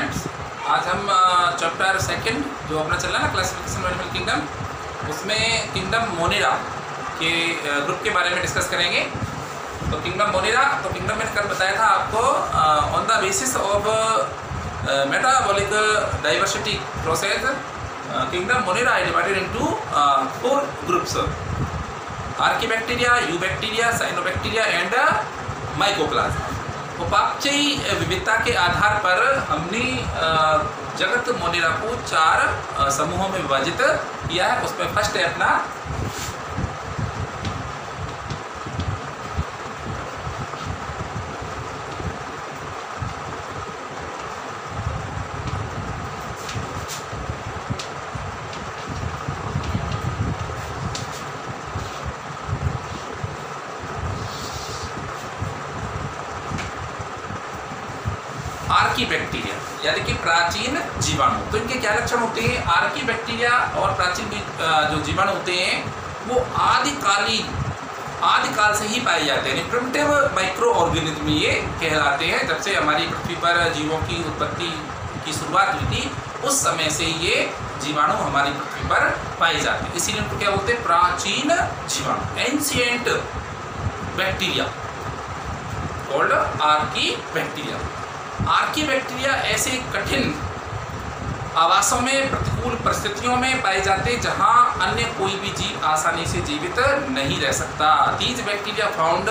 Students आज हम chapter second जो अपना चल रहा है ना क्लासिफिकेशन एनिमल किंगडम उसमें किंगडम मोनेरा के ग्रुप के बारे में डिस्कस करेंगे। तो किंगडम मोनेरा तो किंगडम मैंने कल बताया था आपको on the basis of metabolic diversity process kingdom monera divided into four groups archaebacteria eubacteria cyanobacteria and mycoplasma उपापचयी विविधता के आधार पर हमने जगत मोनेरा को चार समूहों में विभाजित किया है। उसमें फ़र्स्ट है अपना आर्की बैक्टीरिया यानी कि प्राचीन जीवाणु। तो इनके क्या लक्षण होते हैं? आर्की बैक्टीरिया और प्राचीन जो जीवाणु होते हैं, वो आदिकालीन, आदिकाल से ही पाए जाते हैं। प्रिमिटिव माइक्रो ऑर्गेनिज्म ये कहलाते हैं। जब से हमारी पृथ्वी पर जीवों की उत्पत्ति की शुरुआत हुई थी, उस समय से ये जीवाणु हमारी पृथ्वी पर पाए जाते हैं। इसीलिए उनको क्या बोलते हैं? प्राचीन जीवाणु ancient bacteria called archaebacteria archaebacteria ऐसे कठिन आवासों में, प्रतिकूल परिस्थितियों में पाए जाते, जहाँ अन्य कोई भी जीव आसानी से जीवित नहीं रह सकता। These bacteria found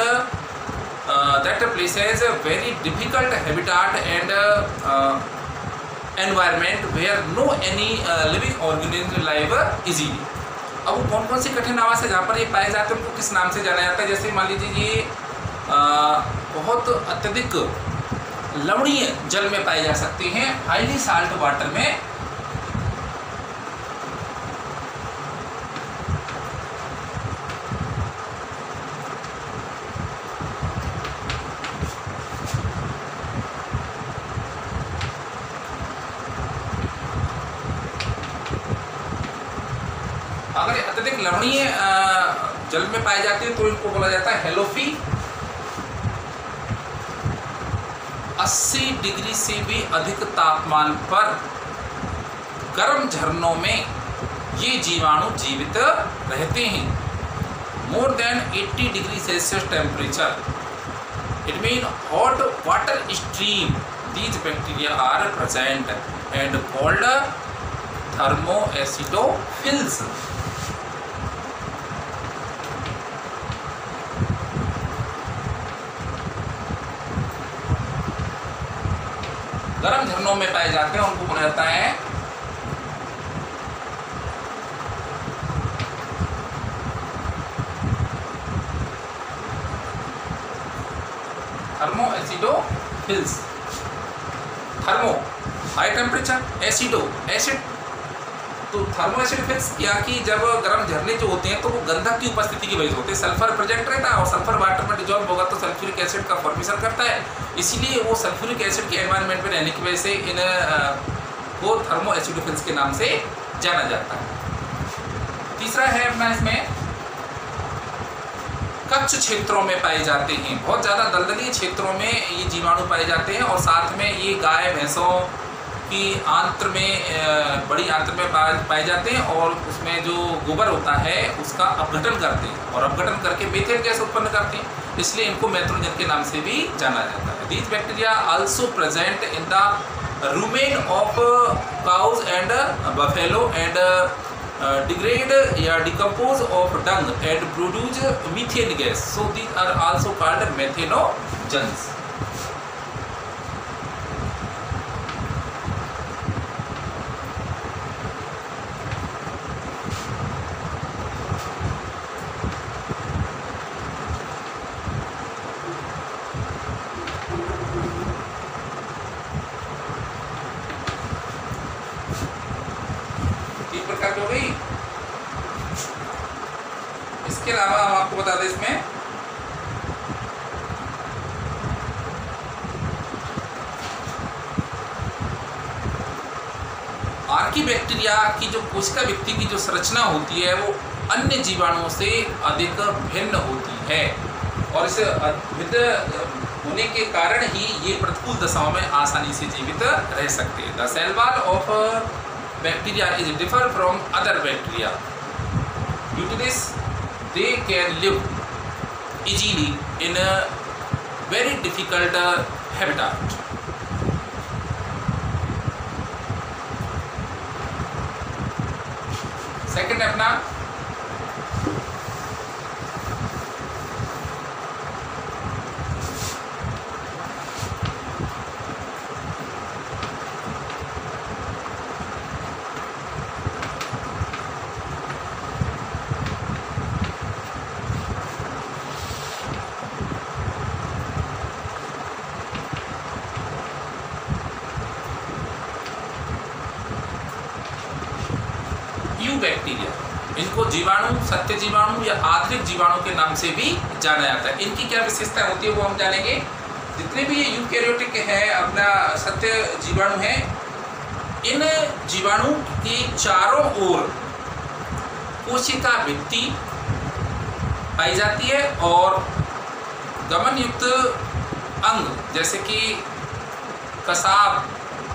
that places very difficult habitat and environment where no any living organism live easily अब वो कौन कौन सी कठिन आवास है जहाँ पर ये पाए जाते हैं? उनको किस नाम से जाना जाता है? जैसे मान लीजिए ये बहुत अत्यधिक लवणीय जल में पाए जा सकते हैं। हाईली साल्ट वाटर में। अगर अत्यधिक लवणीय जल में पाए जाते हैं तो इनको बोला जाता है हेलोफी। 80 डिग्री से भी अधिक तापमान पर गर्म झरनों में ये जीवाणु जीवित रहते हैं। More than 80 degree Celsius temperature it mean hot water stream are present and called thermo गर्म झरनों में पाए जाते हैं, उनको बोला जाता है thermoacidophiles. Thermo high temperature acido acid thermoacidophiles या कि जब गर्म झरने जो होते हैं तो वो गंधक की उपस्थिति की वजह से होते हैं। सल्फ़र प्रेजेंट रहता है और सल्फ़र वाटर में डिजॉल्व होगा तो सल्फ्यूरिक एसिड का फॉर्मेशन करता है। इसीलिए वो सल्फ्यूरिक एसिड के एनवायरनमेंट में रहने की वजह से इन को थर्मो एसिडोफिल्स के नाम से जाना जाता है। तीसरा है अपना इसमें कच्छ क्षेत्रों में पाए जाते हैं। बहुत ज़्यादा दलदली क्षेत्रों में ये जीवाणु पाए जाते हैं और साथ में ये गाय, भैंसों की आंत्र में बड़ी आंत्र में पाए जाते हैं और उसमें जो गोबर होता है, उसका अपघटन करते हैं और अपघटन करके मेथेन गैस उत्पन्न करते हैं। इसलिए इनको मेथ्रोजन के नाम से भी जाना जाता है। These bacteria also present in the rumen of cows and buffalo and degrade या decompose of dung and produce methane gas so these are also called methanogens प्रकार हो गई इसके अलावा हम आपको बता दें इसमें आर्की बैक्टीरिया की जो कोशिका व्यक्ति की जो संरचना होती है, वो अन्य जीवाणुओं से अधिक भिन्न होती है। और इस विद होने के कारण ही ये प्रतिकूल दशाओं में आसानी से जीवित रह सकते हैं। The cell wall of bacteria is differ from other bacteria due to this they can live easily in very difficult habitat second अपना यू बैक्टीरिया इनको जीवाणु, सत्य जीवाणु या आधुनिक जीवाणु के नाम से भी जाना जाता है। इनकी क्या विशेषता होती है वो हम जानेंगे। जितने भी ये यूकैरियोटिक है, अपना सत्य जीवाणु है, इन जीवाणु की चारों ओर कोशिका भित्ति पाई जाती है और गमन युक्त अंग, जैसे कि कसाब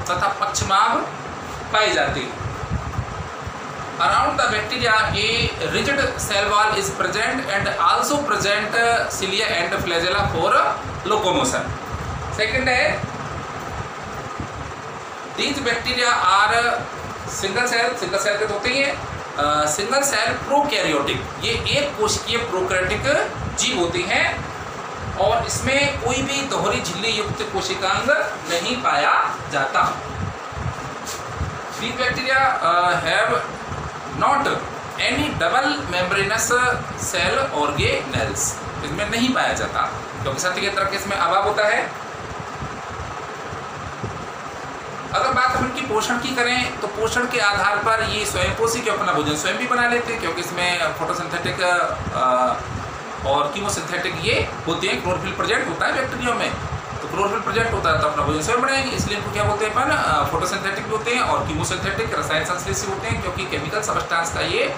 तथा पक्षमाभ पाई जाती हैं। Around the bacteria a rigid cell wall is present and also present uh, cilia and flagella for uh, locomotion second है these bacteria are uh, single cell single cell के तो होते ही हैं सिंगल सेल प्रोकैरियोटिक ये एक कोशिकीय prokaryotic जीव होते हैं और इसमें कोई भी दोहरी झिल्ली युक्त कोशिकांग नहीं पाया जाता these bacteria uh, have not any double membranous cell organelles इसमें नहीं पाया जाता। क्योंकि सत्य के तरह इसमें अभाव होता है? अगर बात हम इनकी पोषण की करें तो पोषण के आधार पर ये स्वयं पोषी के अपना भोजन स्वयं भी बना लेते हैं? क्योंकि इसमें फोटोसिंथेटिक और कीमोसिंथेटिक ये होते हैं क्लोरोफिल प्रेजेंट होता है बैक्टीरिया में। क्लोरोफिल प्रेजेंट होता है तो अपना भोजन स्वयं बनाएँगे। इसलिए इनको क्या बोलते हैं अपन फोटोसिंथेटिक भी होते हैं और कीमोसिंथेटिक रसायन संश्लेषी होते हैं, क्योंकि केमिकल सबस्टांस का ये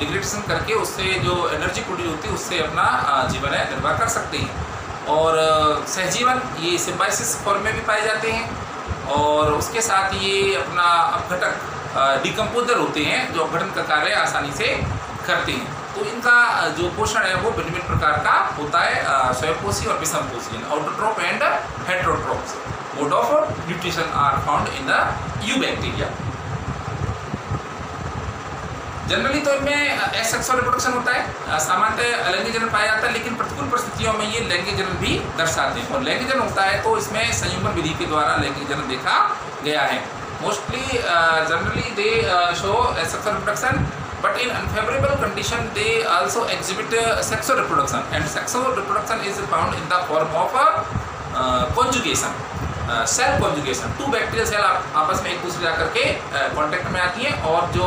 डिग्रेडेशन करके उससे जो एनर्जी प्रोड्यूस होती है, उससे अपना जीवन है, निर्वाह कर सकते हैं। और सहजीवन, ये सिम्बाइसिस फॉर्म में भी पाए जाते हैं। और उसके साथ ये अपना अपघटक डिकम्पोजर होते हैं, जो अपघटन का कार्य आसानी से करते हैं। तो इनका जो पोषण है वो भिन्न भिन्न प्रकार का होता है स्वयंपोषी और विषमपोषी। Autotroph and heterotrophs mode of nutrition are found in the eubacteria generally तो इनमें एक्स सेक्सुअल रिप्रोडक्शन होता है। सामान्यतः लैंगिक जनन पाया जाता है, लेकिन प्रतिकूल परिस्थितियों में ये लैंगिक जनन भी दर्शाते हैं। और लैंगिक जनन होता है तो इसमें संयुग्मन विधि के द्वारा लैंगिक जनन देखा गया है। Mostly generally they show sexual reproduction but in unfavorable condition they also exhibit uh, sexual reproduction. And sexual reproduction is found in the form of uh, uh, conjugation. Cell conjugation two bacterial cell आपस में एक दूसरे जाकर के contact में आती हैं और जो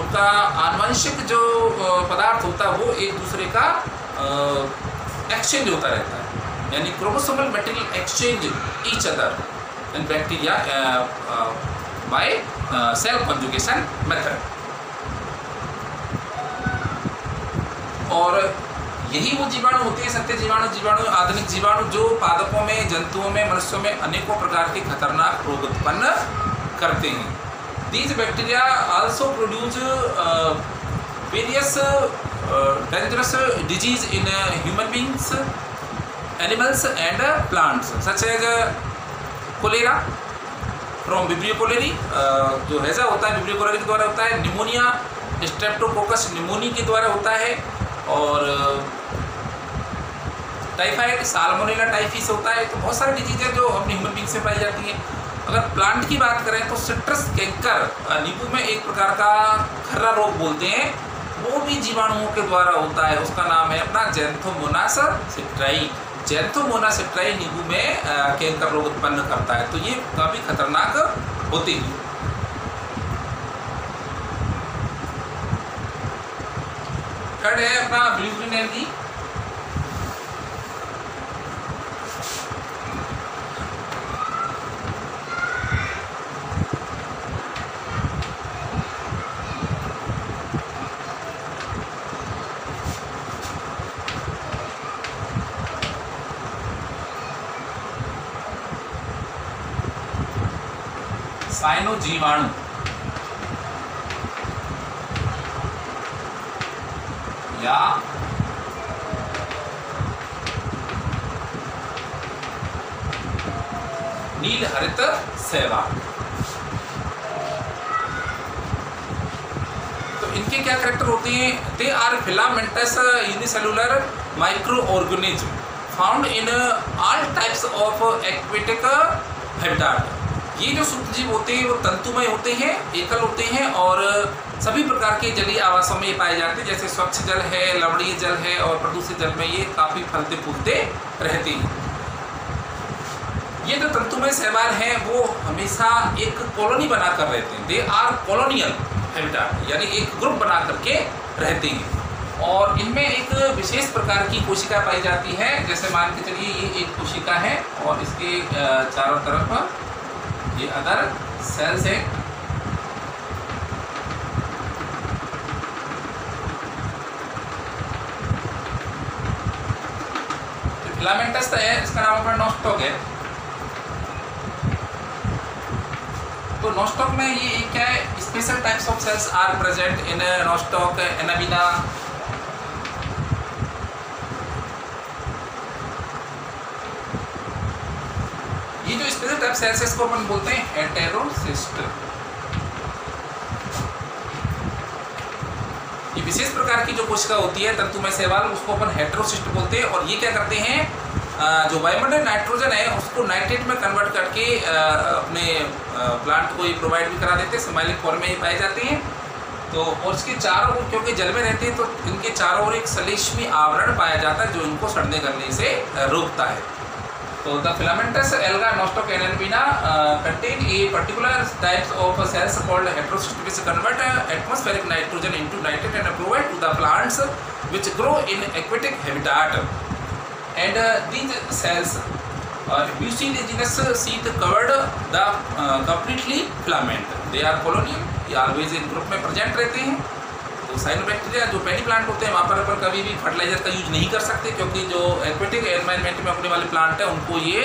उनका आनुवंशिक जो पदार्थ होता है वो एक दूसरे का एक्सचेंज होता रहता है। यानी chromosomal material exchange each other in bacteria by cell conjugation method और यही वो जीवाणु होते हैं, सत्य जीवाणु जीवाणु, आधुनिक जीवाणु, जो पादपों में, जंतुओं में, मनुष्यों में अनेकों प्रकार के खतरनाक रोग उत्पन्न करते हैं। These bacteria also produce various dangerous disease in human beings animals and plants such as cholera from Vibrio cholerae जो हैजा होता है विब्रियो कोलेरी के द्वारा होता है। निमोनिया स्ट्रेप्टोकोकस निमोनी के द्वारा होता है। और टाइफाइड साल्मोनेला टाइफिस होता है तो बहुत सारी डिज़ीज़ जो अपने ह्यूमन बींग से पाई जाती है। अगर प्लांट की बात करें तो सिट्रस कैंकर नींबू में एक प्रकार का खर्रा रोग बोलते हैं, वो भी जीवाणुओं के द्वारा होता है। उसका नाम है अपना जेंथोमोनास सिट्राई जेंथोमोनास सिट्राई नींबू में कैंकर रोग उत्पन्न करता है। तो ये काफ़ी खतरनाक होती है। थर्ड है अपना ब्लू प्रिंट एनकी साइनो जीवाणु। सहवाग तो इनके क्या करेक्टर होते हैं? They are filamentous unicellular microorganism found in all types of aquatic habitat ये जो सूक्ष्मजीव होते हैं, वो तंतुमय होते हैं, एकल होते हैं और सभी प्रकार के जलीय आवासों में ये पाए जाते हैं। जैसे स्वच्छ जल है, लवणीय जल है और प्रदूषित जल में ये काफ़ी फलते फूलते रहते हैं। ये जो तंतुमय शैवाल हैं, वो हमेशा एक कॉलोनी बनाकर रहते हैं। दे आर कॉलोनियल हैबिटाट यानी एक ग्रुप बना करके रहते हैं। और इनमें एक विशेष प्रकार की कोशिका पाई जाती है, जैसे मान के चलिए ये एक कोशिका है, और इसके चारों तरफ़ ये अदर सेल्स हैं। फिलामेंटस तो है, इसका नाम अपना नोस्टॉक है। तो नोस्टॉक में ये क्या है special types of cells are present in nostoc anabaena ये जो स्पेशल टाइप सेल्स है इसको अपन बोलते हैं हेटेरोसिस्ट ये विशेष प्रकार की जो कोशिका होती है तंतुमय शैवाल उसको अपन हेटेरोसिस्ट बोलते हैं। और ये क्या करते हैं जो वायुमंडल नाइट्रोजन है उसको नाइट्रेट में कन्वर्ट करके अपने प्लांट को ये प्रोवाइड भी करा देते हैं समाइलिक फॉर्म में ही पाए जाते हैं। तो और इसके चारों ओर क्योंकि जल में रहते हैं तो इनके चारों ओर एक सलेश्मी आवरण पाया जाता है जो इनको सड़ने करने से रोकता है। तो the filamentous alga nostoc anabaena contain a particular types of cells called heterocyst which convert atmospheric nitrogen into nitrate and provide to the plants which grow in aquatic habitat. And uh, these are mucilaginous sheath covered the uh, completely filament. They are colonial. ये always in group में present रहते हैं. तो cyanobacteria जो पेडी plant होते हैं वहाँ पर अपन कभी भी फर्टिलाइज़र का यूज़ नहीं कर सकते क्योंकि जो एक्वेटिक एनवायरनमेंट में अपने वाले प्लांट है उनको ये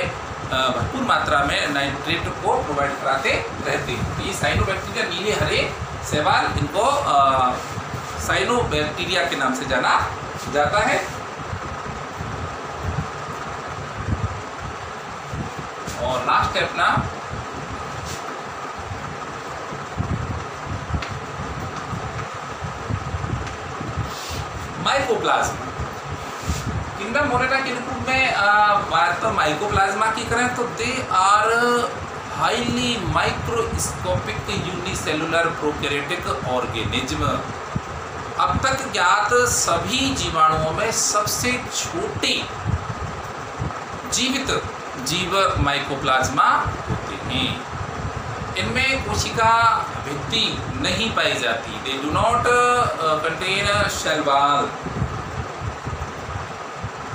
भरपूर मात्रा में नाइट्रेट को प्रोवाइड कराते रहते हैं। तो ये साइनोबैक्टीरिया नीले हरे सवाल इनको साइनोबैक्टीरिया के नाम से जाना जाता है। अपना। किंगडम मोनेटा के रूप में बात तो माइकोप्लाज्मा की करें तो they are highly microscopic unicellular prokaryotic organism अब तक ज्ञात सभी जीवाणुओं में सबसे छोटी जीवित जीव माइकोप्लाज्मा होते हैं। इनमें कोशिका भित्ति नहीं पाई जाती। They do not contain cell wall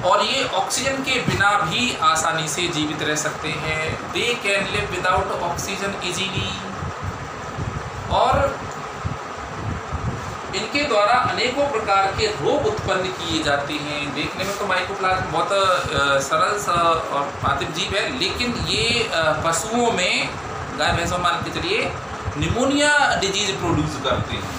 और ये ऑक्सीजन के बिना भी आसानी से जीवित रह सकते हैं। They can live without oxygen easily और इनके द्वारा अनेकों प्रकार के रोग उत्पन्न किए जाते हैं। देखने में तो माइकोप्लाज्म बहुत सरल सा और पातिम जीव है, लेकिन ये पशुओं में, गाय, भैंसों मान के चलिए निमोनिया डिज़ीज़ प्रोड्यूस करते हैं।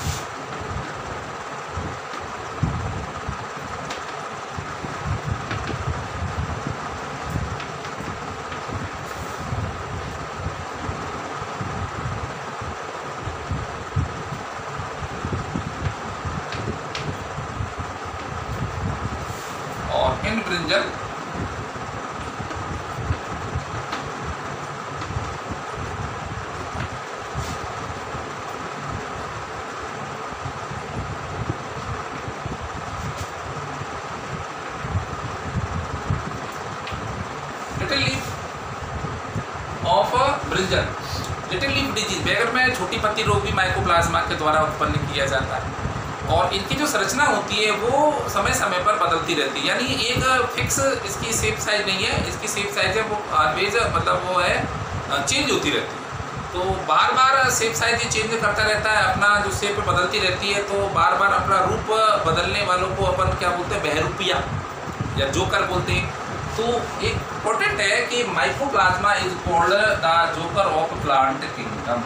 छोटी पत्ती रोग भी माइकोप्लाज्मा के द्वारा उत्पन्न किया जाता है, और इनकी जो संरचना होती है, वो समय समय पर बदलती रहती है। यानी एक फिक्स इसकी सेप साइज़ नहीं है, इसकी सेप साइज़ है, वो ऑलवेज मतलब वो है चेंज होती रहती है। तो बार बार सेप साइज़ चेंज करता रहता है, अपना जो सेप बदलती रहती है तो बार बार अपना रूप बदलने वालों को अपन क्या बोलते हैं, बहरूपिया, या जोकर बोलते हैं। तो इम्पोर्टेंट है कि mycoplasma is called the joker of plant kingdom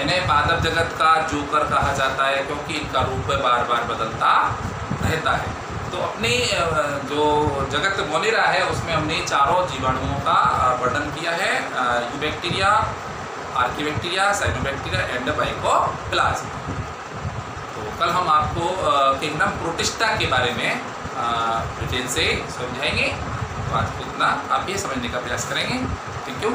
इन्हें मानव जगत का जोकर कहा जाता है क्योंकि इनका रूप बार बार बदलता रहता है। तो अपनी, जो जगत मोनेरा है, उसमें हमने चारों जीवाणुओं का वर्णन किया है। Eubacteria archaebacteria cyanobacteria and mycoplasma तो कल हम आपको किंगडम प्रोटिस्टा के बारे में डिटेल से समझाएँगे। तो आज को इतना। आप ये समझने का प्रयास करेंगे। Thank you.